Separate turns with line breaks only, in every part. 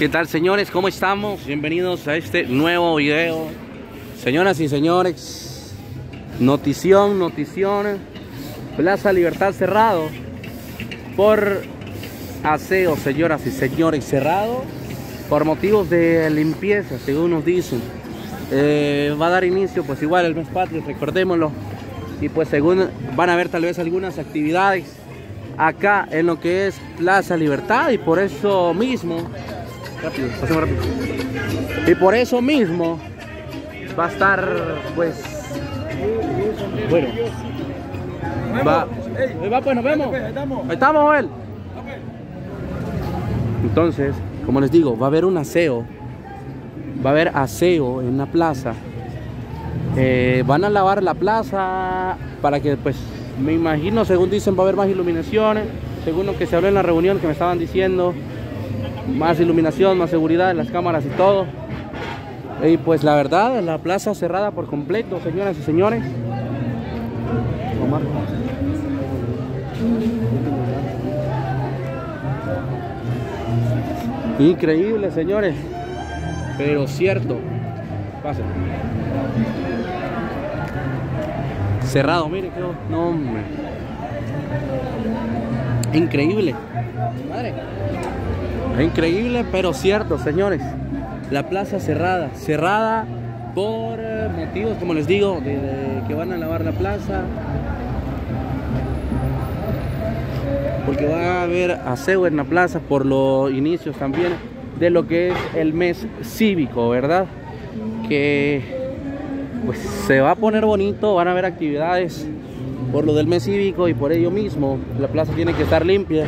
¿Qué tal señores? ¿Cómo estamos? Bienvenidos a este nuevo video. Señoras y señores, notición, notición. Plaza Libertad cerrado por aseo, señoras y señores, cerrado por motivos de limpieza, según nos dicen. Eh, va a dar inicio, pues igual el mes patrio, recordémoslo. Y pues según van a haber tal vez algunas actividades acá en lo que es Plaza Libertad y por eso mismo rápido, pasemos rápido. Y por eso mismo va a estar, pues, bueno, va, va pues nos vemos. Ahí estamos, él. Entonces, como les digo, va a haber un aseo, va a haber aseo en la plaza. Eh, van a lavar la plaza para que, pues, me imagino, según dicen, va a haber más iluminaciones, según lo que se habló en la reunión que me estaban diciendo más iluminación, más seguridad las cámaras y todo. Y pues la verdad, la plaza cerrada por completo, señoras y señores. Increíble, señores. Pero cierto. Pasen. Cerrado, miren, quedó. No, hombre. Increíble. Madre. Increíble, pero cierto, señores. La plaza cerrada, cerrada por eh, motivos, como les digo, de, que van a lavar la plaza. Porque va a haber aseo en la plaza por los inicios también de lo que es el mes cívico, ¿verdad? Que pues se va a poner bonito, van a haber actividades por lo del mes cívico y por ello mismo la plaza tiene que estar limpia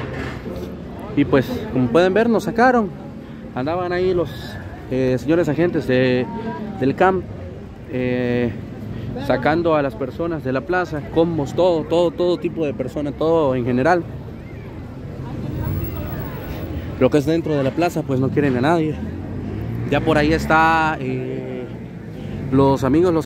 y pues como pueden ver nos sacaron. Andaban ahí los eh, señores agentes de, del camp eh, sacando a las personas de la plaza combos todo todo todo tipo de personas todo en general. Lo que es dentro de la plaza pues no quieren a nadie. Ya por ahí está eh, los amigos los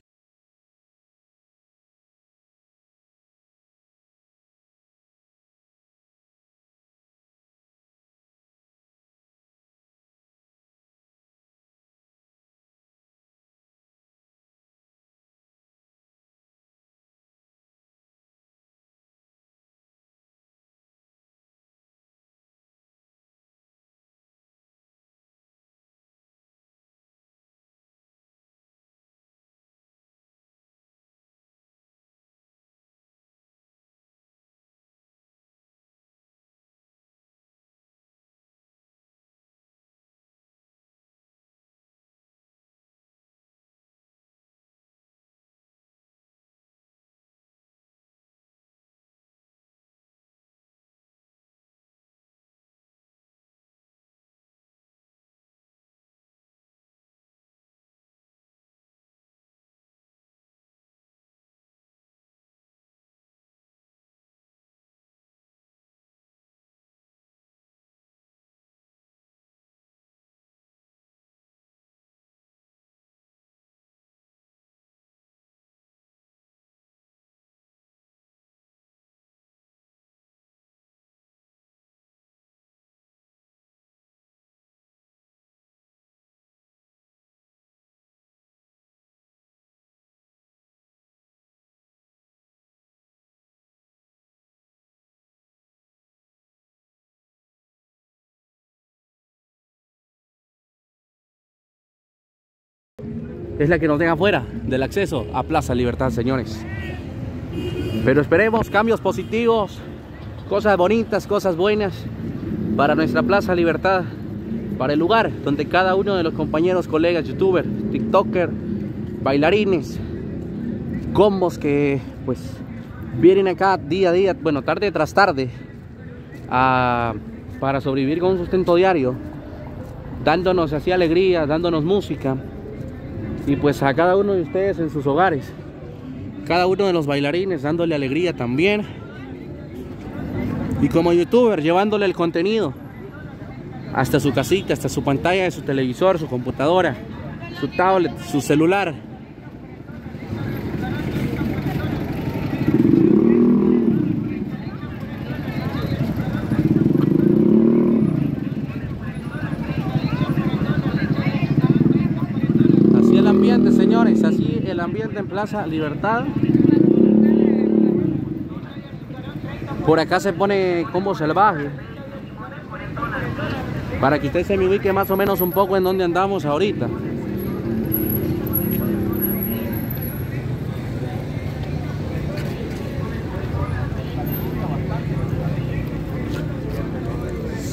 es la que nos deja fuera del acceso a Plaza Libertad, señores. Pero esperemos cambios positivos, cosas bonitas, cosas buenas para nuestra Plaza Libertad, para el lugar donde cada uno de los compañeros, colegas, youtubers, tiktoker, bailarines, combos que pues vienen acá día a día, bueno, tarde tras tarde, para sobrevivir con un sustento diario, dándonos así alegría, dándonos música, y pues a cada uno de ustedes en sus hogares. Cada uno de los bailarines dándole alegría también. Y como youtuber llevándole el contenido hasta su casita, hasta su pantalla de su televisor, su computadora, su tablet, su celular. Ambiente, señores, así el ambiente en Plaza Libertad. Por acá se pone como salvaje. Para que usted se me ubique más o menos un poco en donde andamos ahorita.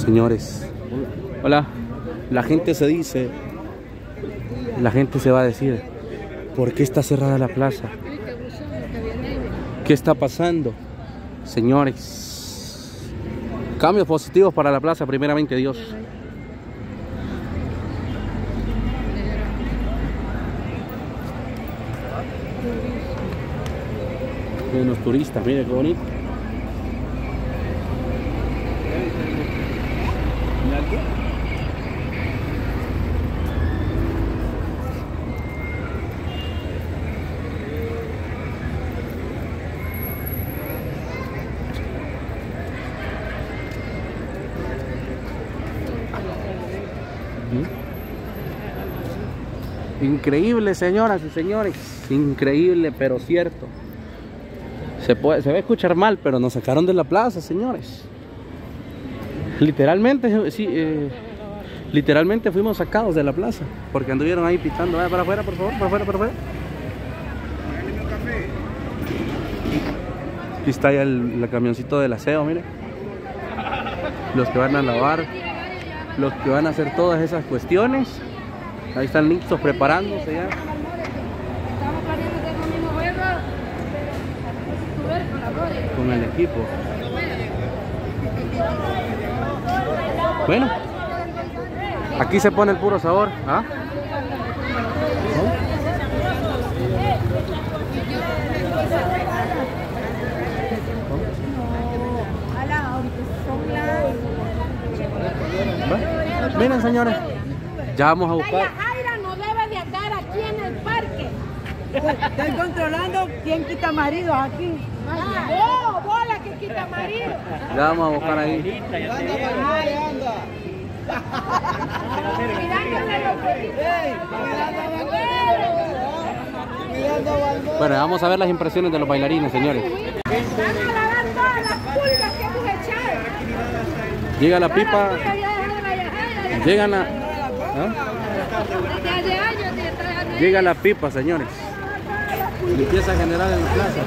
Señores, hola, la gente se dice, la gente se va a decir, ¿por qué está cerrada la plaza? ¿Qué está pasando? Señores, cambios positivos para la plaza, primeramente Dios. Los turistas, miren qué bonito. Increíble, señoras y señores. Increíble, pero cierto. Se, puede, se va a escuchar mal, pero nos sacaron de la plaza, señores. Literalmente, sí, eh, literalmente fuimos sacados de la plaza. Porque anduvieron ahí pitando. Vaya para afuera, por favor, para afuera, para afuera. Aquí está ya el, el camioncito del aseo, mire. Los que van a lavar, los que van a hacer todas esas cuestiones. Ahí están listos preparándose ya. Con el equipo. Bueno, aquí se pone el puro sabor. ¿ah? Miren señores, ya vamos a buscar.
Jaira no debe de andar aquí en el parque.
Estoy controlando quién quita maridos aquí.
Ah, vos, vos la que quita marido.
Ya vamos a buscar ahí.
Los huevitos.
Bueno, vamos a ver las impresiones de los bailarines, señores.
Van a lavar todas las pulgas que hemos echado.
Llega la pipa, llegan la, ¿ah?
Años.
llega la pipa, señores. Limpieza general en la plaza.